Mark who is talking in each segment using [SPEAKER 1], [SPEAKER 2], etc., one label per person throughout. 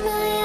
[SPEAKER 1] my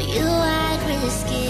[SPEAKER 1] For you, I'd risk it.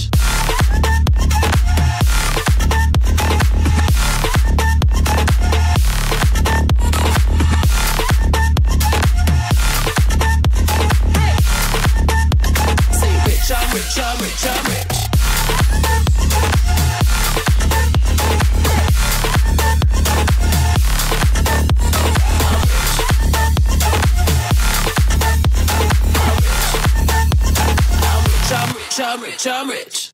[SPEAKER 2] rich, I'm rich.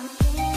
[SPEAKER 1] I'm